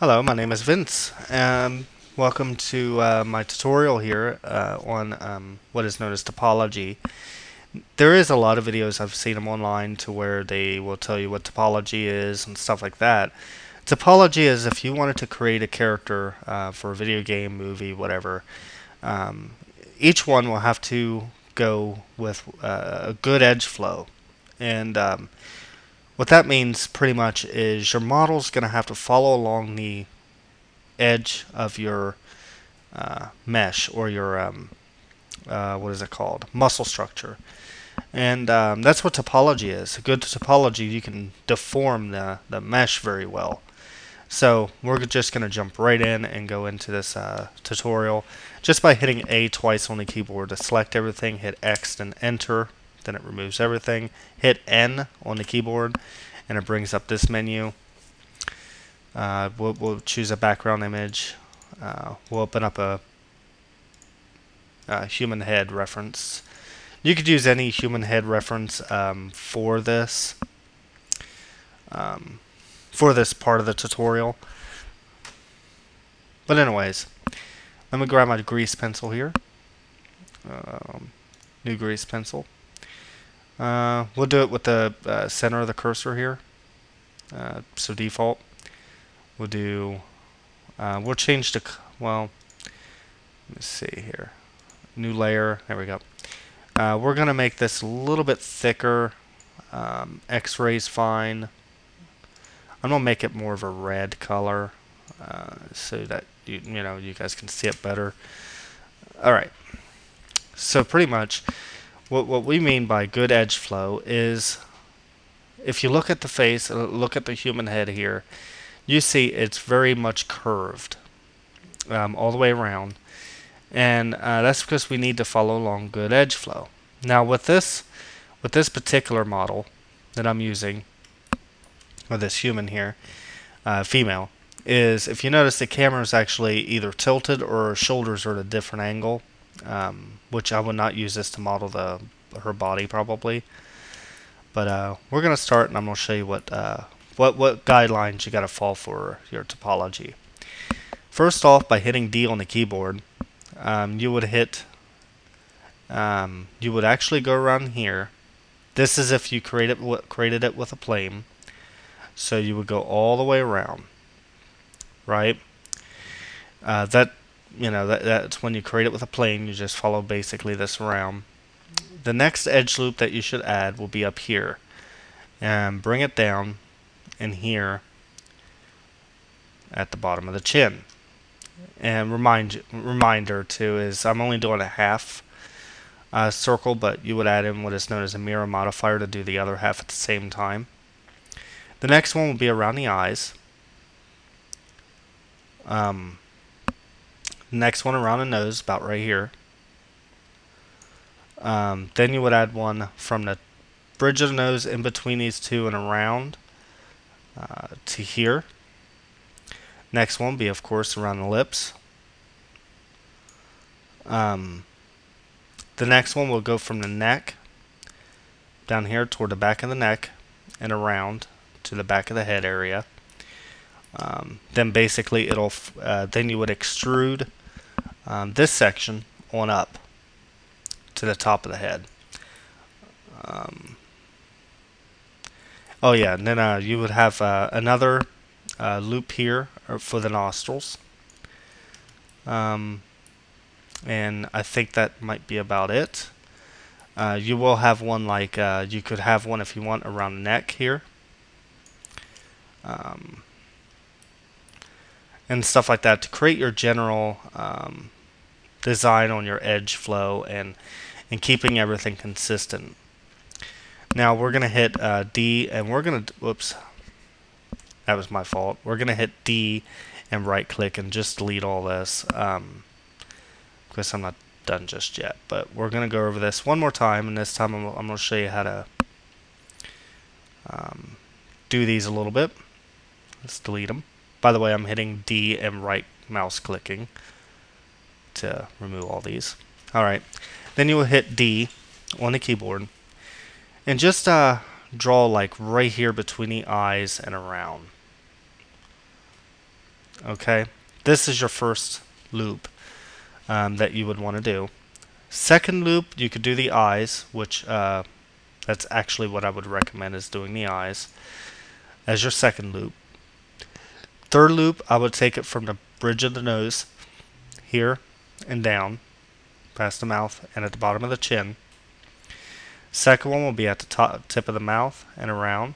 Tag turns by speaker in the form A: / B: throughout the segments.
A: Hello, my name is Vince. Um, welcome to uh, my tutorial here uh, on um, what is known as topology. There is a lot of videos, I've seen them online, to where they will tell you what topology is and stuff like that. Topology is if you wanted to create a character uh, for a video game, movie, whatever, um, each one will have to go with uh, a good edge flow. And um, what that means pretty much is your model is going to have to follow along the edge of your uh, mesh or your um, uh, what is it called? Muscle structure. And um, that's what topology is. A good topology you can deform the, the mesh very well. So we're just going to jump right in and go into this uh, tutorial. Just by hitting A twice on the keyboard to select everything hit X and enter then it removes everything. Hit N on the keyboard and it brings up this menu. Uh, we'll, we'll, choose a background image. Uh, we'll open up a, a, human head reference. You could use any human head reference um, for this um, for this part of the tutorial. But anyways, let me grab my grease pencil here. Um, new grease pencil. Uh, we'll do it with the uh, center of the cursor here. Uh, so default. We'll do, uh, we'll change the, well, let me see here. New layer, there we go. Uh, we're going to make this a little bit thicker. Um, X-ray's fine. I'm going to make it more of a red color uh, so that, you, you know, you guys can see it better. Alright, so pretty much what, what we mean by good edge flow is if you look at the face, uh, look at the human head here, you see it's very much curved um, all the way around. And uh, that's because we need to follow along good edge flow. Now with this, with this particular model that I'm using, or this human here, uh, female, is if you notice the camera is actually either tilted or shoulders are at a different angle um, which I would not use this to model the her body probably. But uh, we're gonna start, and I'm gonna show you what uh, what what guidelines you gotta follow for your topology. First off, by hitting D on the keyboard, um, you would hit. Um, you would actually go around here. This is if you created created it with a plane. So you would go all the way around, right? Uh, that you know, that, that's when you create it with a plane, you just follow basically this around. The next edge loop that you should add will be up here. And bring it down in here at the bottom of the chin. And remind reminder too is I'm only doing a half uh, circle, but you would add in what is known as a mirror modifier to do the other half at the same time. The next one will be around the eyes. Um, Next one around the nose, about right here. Um, then you would add one from the bridge of the nose in between these two and around uh, to here. Next one be, of course, around the lips. Um, the next one will go from the neck down here toward the back of the neck and around to the back of the head area. Um, then basically it'll uh, then you would extrude um, this section on up to the top of the head. Um, oh yeah, and then uh, you would have uh, another uh, loop here uh, for the nostrils. Um, and I think that might be about it. Uh, you will have one like, uh, you could have one if you want around the neck here. Um, and stuff like that to create your general um, design on your edge flow and and keeping everything consistent. Now we're gonna hit uh, D and we're gonna whoops that was my fault. We're gonna hit D and right click and just delete all this um, because I'm not done just yet. But we're gonna go over this one more time and this time I'm, I'm gonna show you how to um, do these a little bit. Let's delete them. By the way, I'm hitting D and right mouse clicking to remove all these. Alright, then you will hit D on the keyboard and just uh, draw like right here between the eyes and around. Okay, this is your first loop um, that you would want to do. Second loop, you could do the eyes, which uh, that's actually what I would recommend is doing the eyes as your second loop. Third loop, I would take it from the bridge of the nose here and down past the mouth and at the bottom of the chin. Second one will be at the top tip of the mouth and around.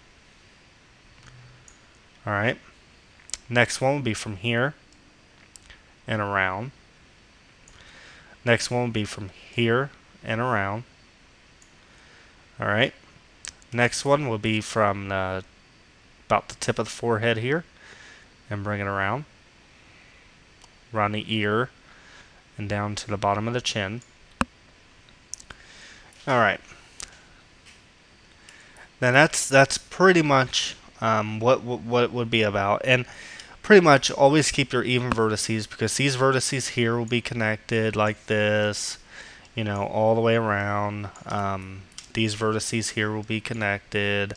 A: Alright. Next one will be from here and around. Next one will be from here and around. Alright. Next one will be from the, about the tip of the forehead here and bring it around. Around the ear and down to the bottom of the chin. Alright. Then that's that's pretty much um, what, what what it would be about. And pretty much always keep your even vertices because these vertices here will be connected like this, you know, all the way around. Um, these vertices here will be connected.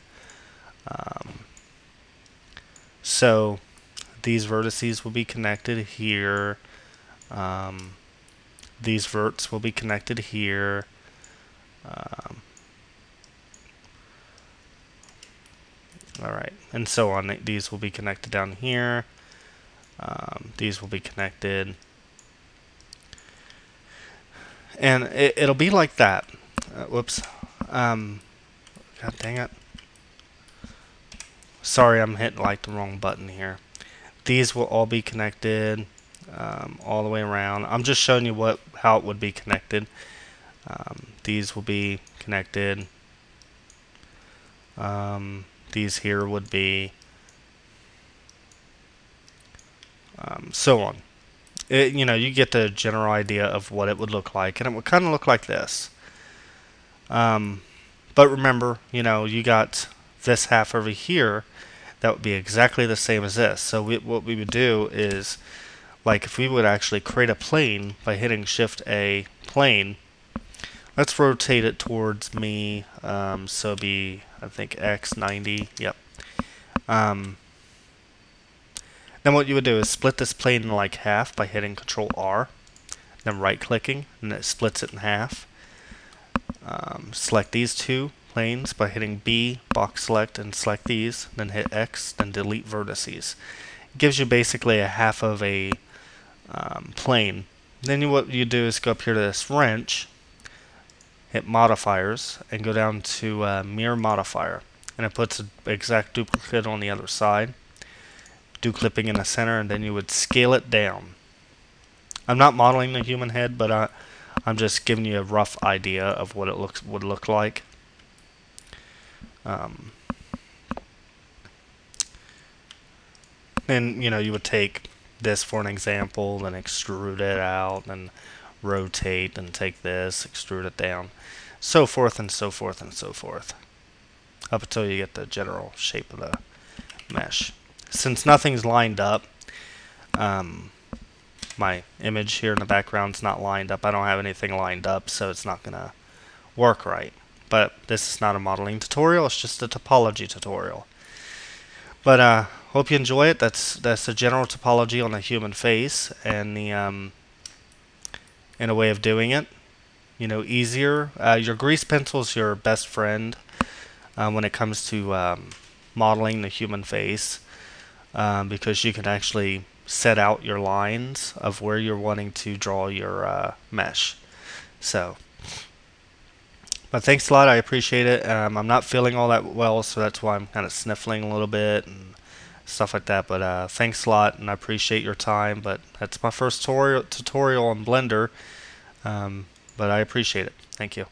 A: Um, so these vertices will be connected here. Um, these verts will be connected here. Um, Alright, and so on. These will be connected down here. Um, these will be connected. And it, will be like that. Uh, whoops. Um, God dang it. Sorry, I'm hitting like the wrong button here. These will all be connected um, all the way around. I'm just showing you what how it would be connected. Um, these will be connected. Um, these here would be um, so on. It, you know, you get the general idea of what it would look like, and it would kind of look like this. Um, but remember, you know, you got this half over here that would be exactly the same as this. So we, what we would do is, like if we would actually create a plane by hitting Shift A plane, let's rotate it towards me. Um, so be I think X90. Yep. Um, then what you would do is split this plane in like half by hitting Control R, then right clicking, and it splits it in half. Um, select these two planes by hitting B, box select, and select these, then hit X, then delete vertices. It gives you basically a half of a um, plane. Then you, what you do is go up here to this wrench, hit modifiers, and go down to uh, mirror modifier. And it puts an exact duplicate on the other side do clipping in the center, and then you would scale it down. I'm not modeling the human head, but I, I'm just giving you a rough idea of what it looks would look like. Um, and you know you would take this for an example, then extrude it out, and rotate, and take this, extrude it down, so forth and so forth and so forth, up until you get the general shape of the mesh since nothing's lined up, um, my image here in the background's not lined up. I don't have anything lined up, so it's not going to work right. But this is not a modeling tutorial, it's just a topology tutorial. But uh, hope you enjoy it. That's that's the general topology on a human face and the um, in a way of doing it. You know, easier. Uh, your grease pencil is your best friend uh, when it comes to um, modeling the human face um, because you can actually set out your lines of where you're wanting to draw your uh, mesh. So, but thanks a lot. I appreciate it. Um, I'm not feeling all that well, so that's why I'm kind of sniffling a little bit and stuff like that. But uh, thanks a lot, and I appreciate your time. But that's my first tutorial, tutorial on Blender. Um, but I appreciate it. Thank you.